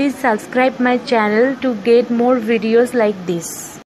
Please subscribe my channel to get more videos like this.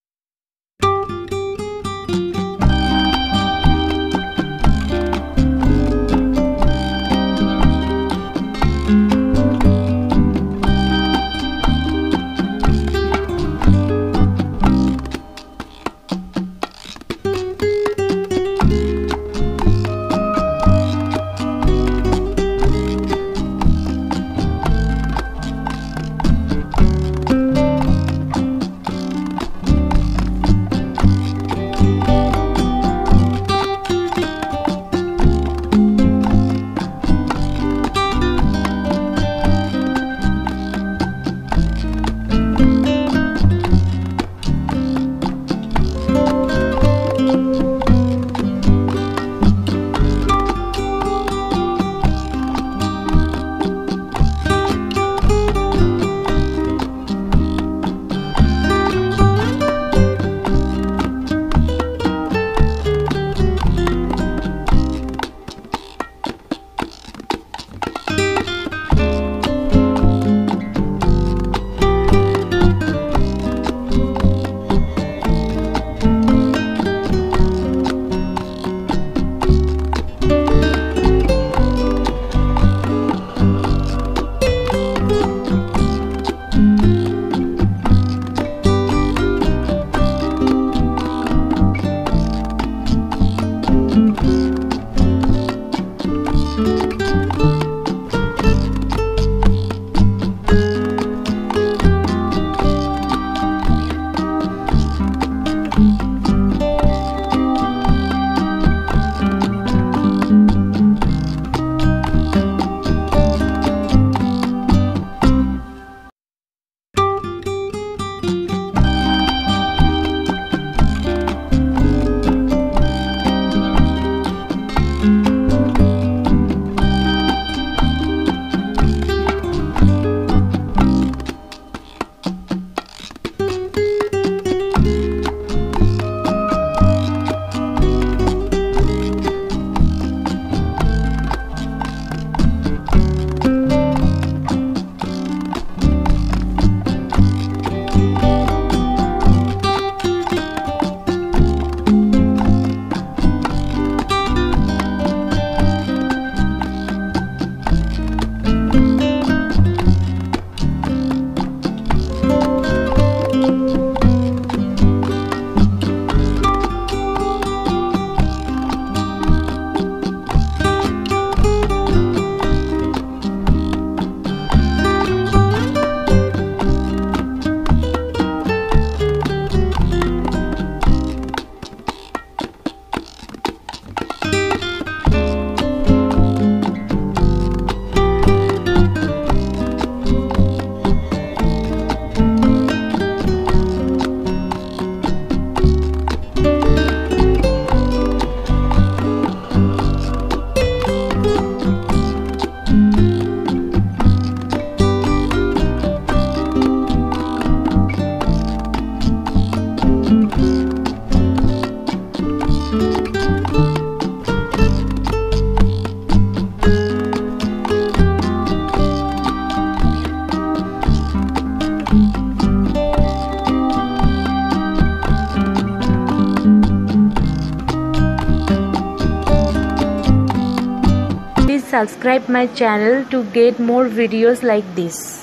Subscribe my channel to get more videos like this.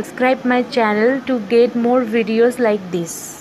Subscribe my channel to get more videos like this